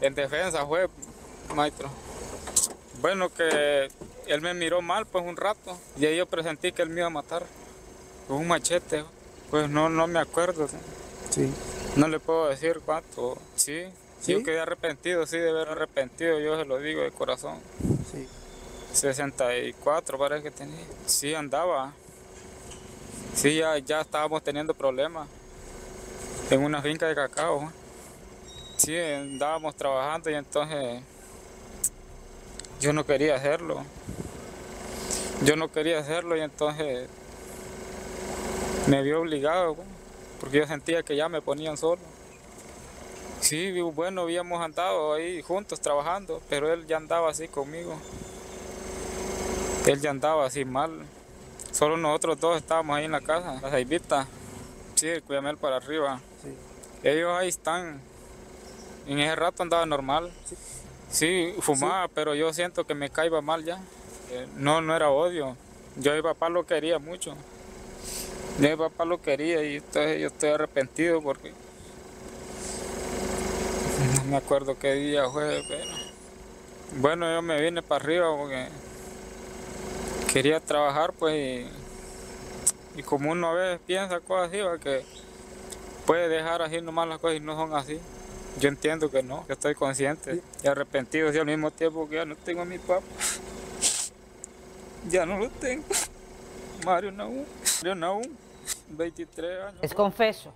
En defensa fue, maestro. Bueno, que él me miró mal pues un rato y ahí yo presentí que él me iba a matar con un machete. Pues no, no me acuerdo. Sí. No le puedo decir cuánto. Sí, ¿Sí? yo quedé arrepentido, sí, de haber arrepentido, yo se lo digo de corazón. Sí. 64 parece que tenía. Sí, andaba. Sí, ya, ya estábamos teniendo problemas en una finca de cacao. Sí, andábamos trabajando y entonces yo no quería hacerlo. Yo no quería hacerlo y entonces me vi obligado, pues, porque yo sentía que ya me ponían solo. Sí, bueno, habíamos andado ahí juntos trabajando, pero él ya andaba así conmigo. Él ya andaba así mal. Solo nosotros dos estábamos ahí en la casa, la Jaivita. Sí, el Cuyamel para arriba. Sí. Ellos ahí están. En ese rato andaba normal. Sí, fumaba, pero yo siento que me caía mal ya. Eh, No, no era odio. Yo a mi papá lo quería mucho. Yo a mi papá lo quería y entonces yo estoy arrepentido porque no me acuerdo qué día fue, pero bueno, yo me vine para arriba porque quería trabajar pues y, y como uno a veces piensa cosas así, va, que puede dejar así nomás las cosas y no son así. Yo entiendo que no, yo estoy consciente y arrepentido sí, al mismo tiempo que ya no tengo a mi papá. Ya no lo tengo. Mario Naúm, Mario Naúm, 23 años. Es confeso.